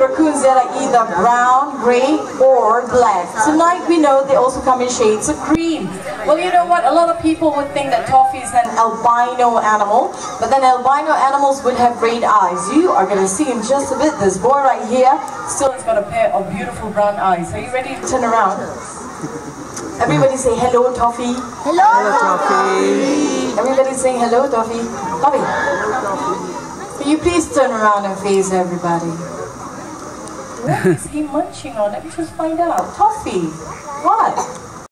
Raccoons that are either brown, gray, or black. Tonight we know they also come in shades of green. Well, you know what? A lot of people would think that toffee is an albino animal, but then albino animals would have red eyes. You are going to see in just a bit. This boy right here still has got a pair of beautiful brown eyes. Are you ready to turn around? Everybody say hello, Toffee. Hello, hello Toffee. Everybody say hello, Toffee. Toffee. Can you please turn around and face everybody? What is he munching on? Let me just find out. Toffee. What?